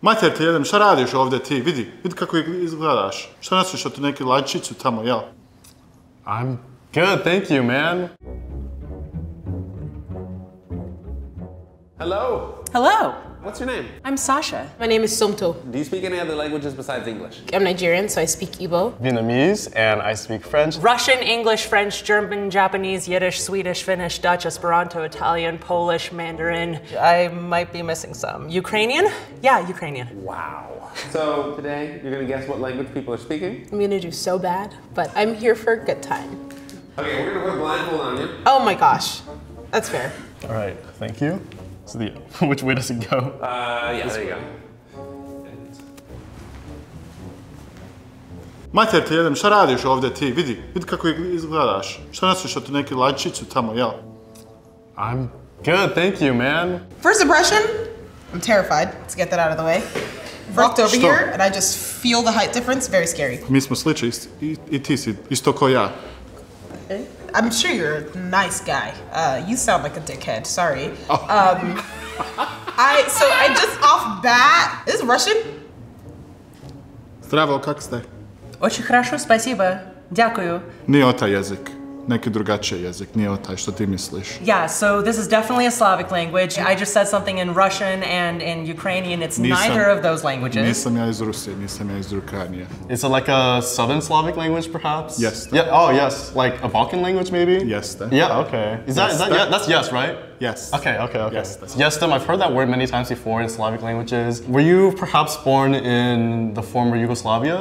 Mater ti jedan, šta radiš ovdje ti? Vidi, vidi kako izgledaš. Šta nosiš od neki lačicu tamo, jel? I'm good, thank you, man. Hello. Hello, What's your name? I'm Sasha. My name is Sumto. Do you speak any other languages besides English? I'm Nigerian, so I speak Igbo. Vietnamese, and I speak French. Russian, English, French, German, Japanese, Yiddish, Swedish, Finnish, Dutch, Esperanto, Italian, Polish, Mandarin. I might be missing some. Ukrainian? Yeah, Ukrainian. Wow. So today you're gonna guess what language people are speaking? I'm gonna do so bad, but I'm here for a good time. Okay, we're gonna put a blindfold on you. Oh my gosh. That's fair. All right, thank you. So the, which way does it go? Uh, yeah, there you go. Mater ti jedan, šta radiš ovdje ti? Vidi, vidi kako izgledaš. Šta nosiš od neki lačicu tamo, jel? I'm good, thank you, man. First impression, I'm terrified. Let's get that out of the way. Walked over Što? here and I just feel the height difference. Very scary. Mi smo slični, ist- i, i ti si isto ko ja. I'm sure you're a nice guy. Uh, you sound like a dickhead. Sorry. Um, I so I just off bat. Is this Russian? Zdravo, kak ste? Очень хорошо, спасибо. Дякую. Nije o taj jezik. Neki drugačiji jezik, nije taj što ti misliš. Yeah, so this is definitely a Slavic language. I just said something in Russian and in Ukrainian. It's Nisam- neither of those languages. Nisam ja iz Rusije, nisam ja iz Ukrajine. Is it like a Southern Slavic language, perhaps? Yes. Yeah. Oh, yes. Like a Balkan language, maybe. Jeste. Yeah. Okay. Is that, Yes, is that, that- yeah, that's yes, right? Yes. Okay. Okay. Okay. Yes, that's- Yes, them. I've heard that word many times before in Slavic languages. Were you perhaps born in the former Yugoslavia?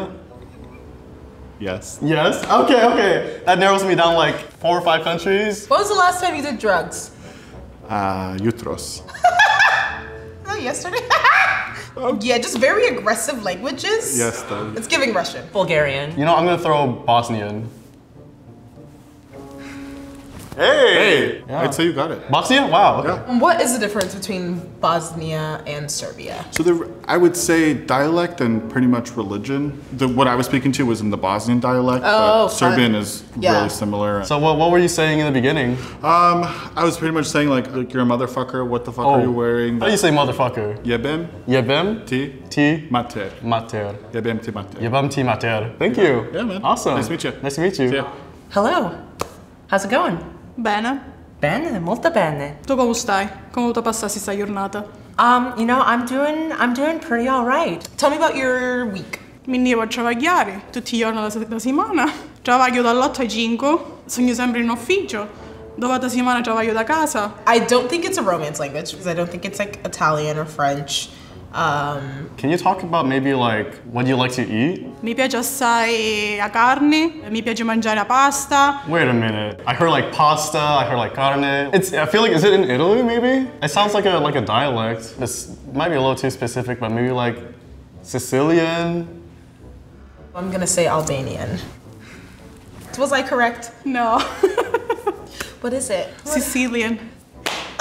Yes. Yes. Okay. Okay. That narrows me down like four or five countries. When was the last time you did drugs? Uh, jutros. Oh, yesterday. yeah, just very aggressive languages. Jeste. It's giving Russian. Bulgarian. You know, I'm gonna throw Bosnian. Hey! Yeah. I'd say you got it. Bosnia? Wow. Okay. Yeah. What is the difference between Bosnia and Serbia? So there, I would say dialect and pretty much religion. The, what I was speaking to was in the Bosnian dialect, Oh, but Serbian is Yeah. really similar. So what, what were you saying in the beginning? um, I was pretty much saying like, like you're a motherfucker. What the fuck are you wearing? Oh. How do you say motherfucker? Jebem Yebem ti ti mater. mater. Jebem ti mater. Yebem ti mater. Thank you. Yeah, man. Awesome. Nice to meet you. Nice to meet you. See ya. Hello. How's it going? Bene. Bene, molto bene. Tu come stai? Come voluto passarsi sta giornata? Um, you know, I'm doing I'm doing pretty all right. Tell me about your week. Mi devo travagliare tutti i giorni della se- della settimana. Travaglio dall'8 ai 5, sogno sempre in ufficio. Dopo la settimana travaglio da casa. I don't think it's a romance language because I don't think it's like Italian or French. Um, Can you talk about maybe like what you like to eat? Mi piace assai la carne, mi piace mangiare la pasta. Wait a minute. I heard like pasta. I heard like carne. It's. I feel like is it in Italy? Maybe. It sounds like a like a dialect. This might be a little too specific, but maybe like Sicilian. I'm gonna say Albanian. Was I correct? No, What is it? Sicilian.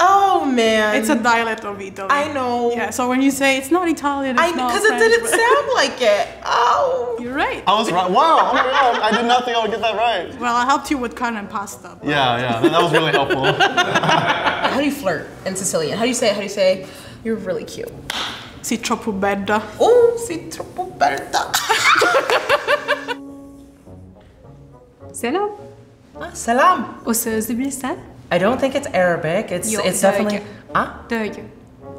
Oh man. It's a dialect of Italy. I know. Yeah, so when you say it's not Italian, I it's not because it didn't but- sound like it. Oh. You're right. I was right. Wow. Oh my god. I did not think I would get that right. Well, I helped you with carne and pasta. but- Yeah. Yeah. That, that was really helpful. How do you flirt in Sicilian? How do you say it? How do you say you're really cute? Sei troppo bella. Oh, sei troppo bella. Selam. Ah, salam. O sözlü bilirsən? I don't think it's Arabic. It's Yok, it's definitely ah Döyge.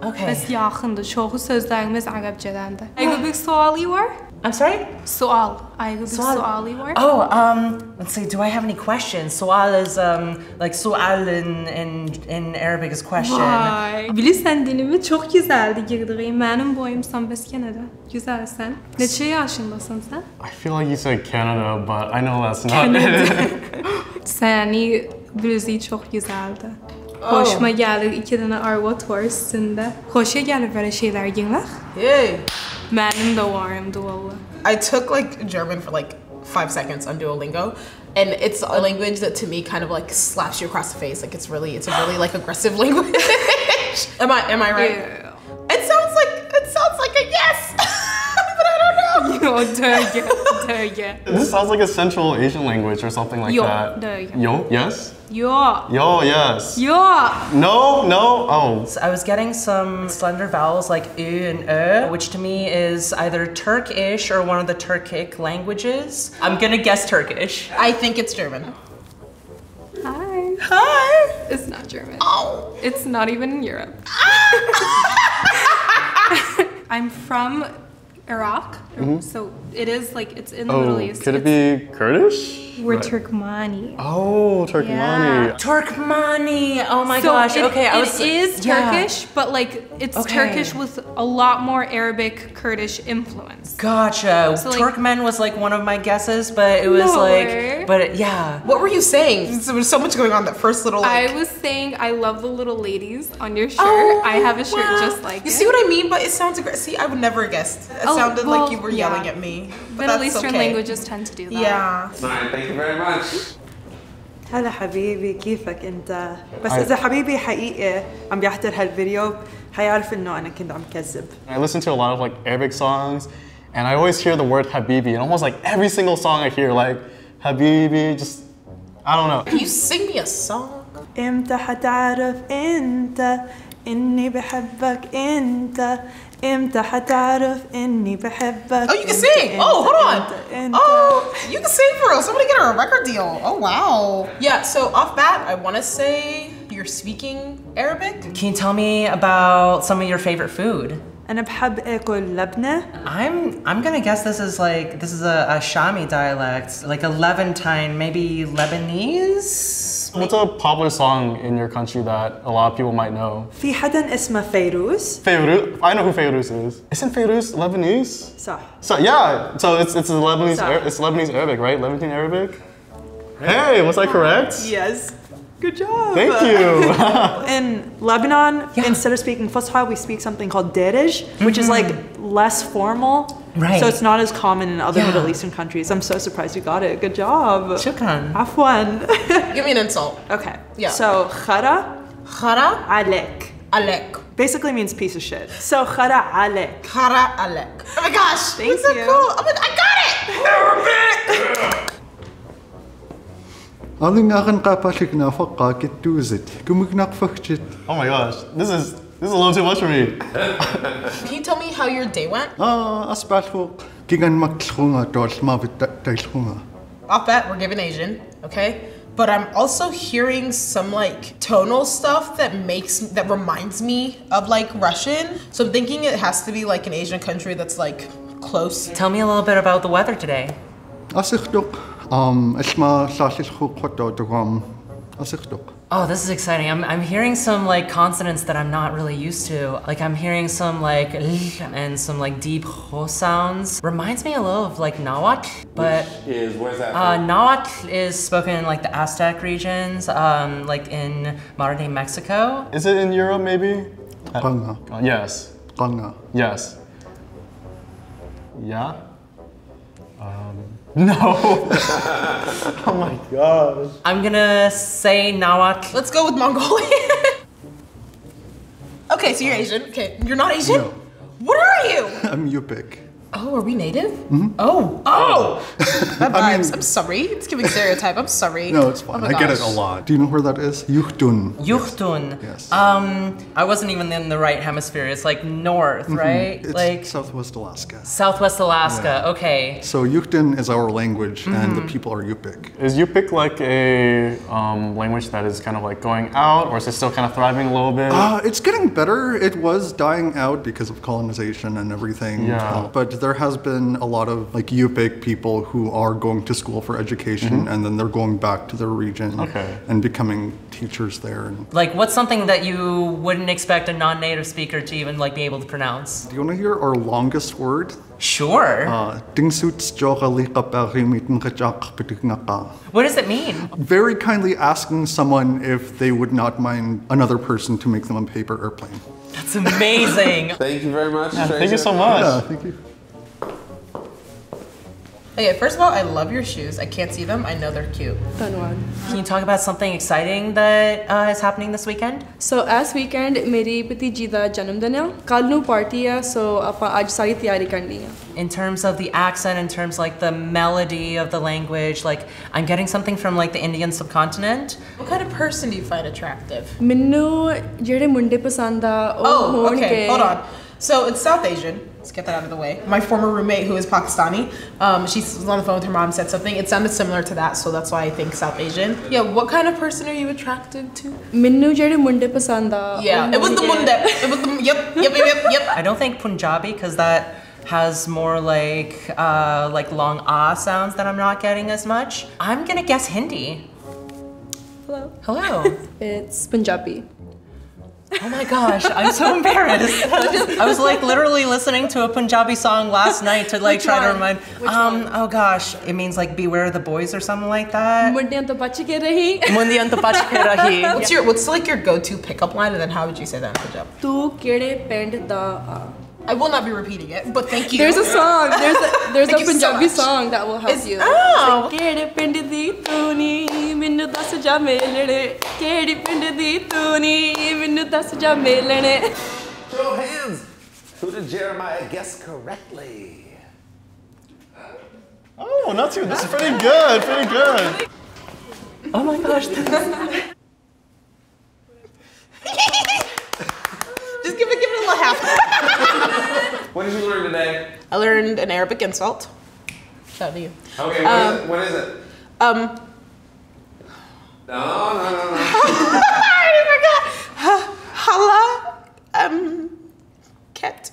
okay. Bəs yaxındır. Çoxu sözlərimiz ərəbcədəndir. Ayrı bir sualı var? I'm sorry. Sual. Ayrı bir Sual. sualı var. Oh, um, let's see. Do I have any questions? Sual is um like sual in in in Arabic is question. Vay. Bilirsən dilimi çox gözəldir girdiyi. Mənim boyumsan bəs yenə də gözəlsən. Neçə yaşındasın sən? I feel like you said Canada, but I know that's not it. Səni bluzi çox gözəldir. Xoşuma oh. gəlir iki dənə arvat var üstündə. Xoşa gəlir belə şeylər geyinmək. Yay. Mənim də varımdı valla. I took like German for like five seconds on Duolingo, and it's a language that to me kind of like slaps you across the face. Like it's really, it's a really like aggressive language. am I, am I right? Yeah. It sounds like, it sounds like a yes, but I know. Yo, döyge, Turkey. This sounds like a Central Asian language or something like Yo, that. there. Yo, yes? Yo. Yo, yes. Yo. No, no, oh. So I was getting some slender vowels like u and ö, which to me is either Turkish or one of the Turkic languages. I'm gonna guess Turkish. I think it's German. Hi. Hi. It's not German. Oh. It's not even in Europe. Ah! I'm from Iraq, Mm-hmm. so it is like it's in the oh, Middle Oh, East. could it It's- be Kurdish? We're Turkmani. Oh, Turkmani. Turkmani. Oh my so gosh. it, okay, I was is yeah. Turkish, but like it's Okay. Turkish with a lot more Arabic Kurdish influence. Gotcha. So, like- Turkmen was like one of my guesses, but it was Lower. like, but it, yeah. What were you saying? There was so much going on that first little. Like, I was saying I love the little ladies on your shirt. Oh, I have a shirt wow. just like You it. see what I mean? But it sounds aggressive. See, I would never have guessed. It Oh, sounded well, like you were yelling yeah. at me. But Middle that's Eastern okay. languages tend to do that. Yeah Fine, thank you very much. هلا حبيبي كيفك انت بس I- اذا حبيبي حقيقي عم بيحضر هالفيديو حيعرف انه انا كنت عم كذب I listen to a lot of like Arabic songs, and I always hear the word Habibi, and almost like every single song I hear, like Habibi, just I don't know. Can you sing me a song? امتى حتعرف انت اني بحبك انت امتى حتعرف اني بحبك Oh, you can انت، sing. انت، Oh, hold on. انت، انت. Oh, you can sing for real. Somebody get her a record deal. Oh, wow. Yeah. So off bat, I want to say you're speaking Arabic. Can you tell me about some of your favorite food? انا بحب اكل لبنه I'm I'm gonna guess this is like this is a, a Shami dialect, like a Levantine, maybe Lebanese. What's a popular song in your country that a lot of people might know? في حدا اسمه فيروز Feyruz. I know who Feyruz is. Isn't Feyruz Lebanese? صح So yeah, so it's it's a Lebanese Sorry. Ar- it's Lebanese Arabic, right? Levantine Arabic. Hey, was I correct? yes good job Thank you. in Lebanon, instead of speaking Fusha, we speak something called Derij, which is like less formal. Right. So it's not as common in other Yeah. Middle Eastern countries. I'm so surprised you got it. Good job. Shukran. Afwan. Give me an insult. okay. Yeah. So khara Khara alek alek. basically means piece of shit. So khara alek. Khara alek. Oh my gosh. Thank Isn't that you. cool? I'm like, I got it. Arabic. Allingaran qapallikna faqqa kittuusit. Kumiknaqfagchit. oh my gosh, this is this is a little too much for me. Can you tell me how your day went? Ah, asbalhu kigan maklunga dolmavit tailhunga. Off bat, we're giving Asian, okay? But I'm also hearing some like tonal stuff that makes that reminds me of like Russian. So I'm thinking it has to be like an Asian country that's like close. Tell me a little bit about the weather today. Asikhtuq um isma llallilhu qotto tugam asikhtuq. Oh, this is exciting. I'm, I'm hearing some like consonants that I'm not really used to. Like I'm hearing some like and some like deep ho sounds. Reminds me a little of like Nahuatl, but Is where's that? uh. Nahuatl is spoken in like the Aztec regions, um, like in modern day Mexico. Is it in Europe maybe? Qanga, Uh, yes. qanga. Yes. Yeah? Um, no. oh my gosh. I'm gonna say Nahuatl. Let's go with Mongolian. okay, so you're Asian. Okay, you're not Asian? No. What are you? I'm Yupik. Oh, are we native? Oh, oh! that vibes. I'm sorry. It's giving stereotype. I'm sorry. No, it's fine. Oh my I get it a lot. Do you know where that is? Yugtun. Yugtun. Yes. Um, I wasn't even in the right hemisphere. It's like north, right? It's like Southwest Alaska. Southwest Alaska. Okay. So Yugtun is our language, and Mm-hmm. the people are Yupik. Is Yupik like a um, language that is kind of like going out, or is it still kind of thriving a little bit? Uh, it's getting better. It was dying out because of colonization and everything. Yeah. Uh, but there has been a lot of like Yupik people who are going to school for education and then they're going back to their region. Okay. and becoming teachers there. And Like, what's something that you wouldn't expect a non-native speaker to even like be able to pronounce? do you want to hear our longest word? Sure. Uh, Dingsuts jogalikaparimitengajakpitiknaka. what does it mean? Very kindly asking someone if they would not mind another person to make them a paper airplane. That's amazing. Thank you very much. Thank you so much. Yeah, thank you. Okay, first of all, I love your shoes. I can't see them. I know they're cute. Fun one. Can you talk about something exciting that uh, is happening this weekend? So as weekend, my भतीजी दा जन्मदिन है. कल so आपा आज सारी तैयारी In terms of the accent, in terms like the melody of the language, like I'm getting something from like the Indian subcontinent. What kind of person do you find attractive? Minnu, Jere Munde Pasanda. Oh, oh okay. Hold on. So it's South Asian. Let's get that out of the way. My former roommate, who is Pakistani, um, she was on the phone with her mom, said something. It sounded similar to that, so that's why I think South Asian. Yeah, what kind of person are you attracted to? Minnu jere munde pasanda. Yeah, it was the munde. It was the, yep, yep, yep, yep. I don't think Punjabi, because that has more like uh, like long ah sounds that I'm not getting as much. I'm gonna guess Hindi. Hello. Hello. it's Punjabi. Oh my gosh, I'm so embarrassed. I was like literally listening to a Punjabi song last night to like Which try one? to remind. Which um, one? oh gosh, it means like beware the boys or something like that. Mundi anto bach ke rahi. Ke. What's your what's like your go-to pickup line and then how would you say that in Punjabi? Tu kede pind da uh, I will not be repeating it, but thank you. There's a song. There's a there's a Punjabi so song that will help it's, you. Oh. ਕਿਹੜੇ ਪਿੰਡ ਦੀ ਤੂੰ ਨੀ ਮੈਨੂੰ ਦੱਸ ਜਾ ਮੇਲਣੇ ਕਿਹੜੀ ਪਿੰਡ ਦੀ ਤੂੰ ਨੀ ਮੈਨੂੰ ਦੱਸ ਜਾ ਮੇਲਣੇ Show of hands. Who did Jeremiah guess correctly? Oh, not too. This is pretty good. Pretty good. Oh my gosh. Just give it, give it a little half. What did you learn today? I learned an Arabic insult. Shout out to you. Okay, what is it? What is it? Um, no, no, no, no. I forgot. Hala, um, cat.